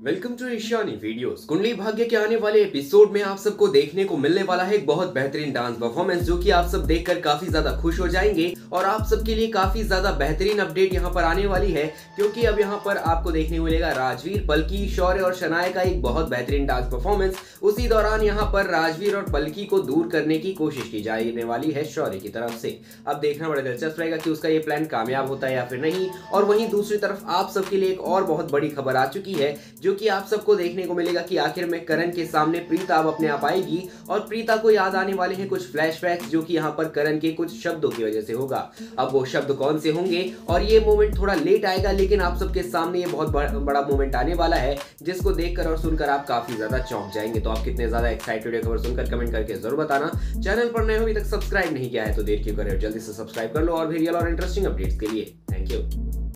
Welcome to Ishani videos. Kundali Bhagya के आने वाले एपिसोड में आप सबको देखने को मिलने वाला है एक बहुत बेहतरीन डांस परफॉर्मेंस, जो कि आप सब देखकर काफ़ी ज़्यादा खुश हो जाएँगे और आप सबके लिए काफ़ी ज़्यादा बेहतरीन अपडेट यहाँ पर आने वाली है, क्योंकि अब यहाँ पर आपको देखने को मिलेगा राजवीर, पलकी, शौर्य और शनाय का एक बहुत बेहतरीन डांस परफॉर्मेंस। उसी दौरान यहाँ पर राजवीर और पलकी को दूर करने की कोशिश की जाने वाली है शौर्य की तरफ़ से। अब देखना बड़ा दिलचस्प रहेगा कि उसका ये प्लान कामयाब होता है या फिर नहीं, और वहीं दूसरी तरफ़ आप सबके लिए एक और बहुत बड़ी खबर आ चुकी है, जो जो कि आप सबको देखने को मिलेगा कि आखिर में करण के सामने प्रीता अब अपने आप आएगी और प्रीता को याद आने वाले हैं कुछ फ्लैशबैक्स जो कि यहाँ पर करण के कुछ शब्दों की वजह से होगा। अब वो शब्द कौन से होंगे? और ये मोमेंट थोड़ा लेट आएगा, लेकिन आप सबके सामने ये बहुत बड़ा मोमेंट आने वाला है, जिसको देखकर और सुनकर आप काफ़ी ज़्यादा चौंक जाएँगे। तो आप कितने ज़्यादा एक्साइटेड है खबर सुनकर कमेंट करके ज़रूर बताना। चैनल पर नए अभी तक सब्सक्राइब नहीं किया है तो देर क्यों करें जल्दी से सब्सक्राइब कर लो और भी रियल और इंटरेस्टिंग अपडेट्स के लिए। Thank you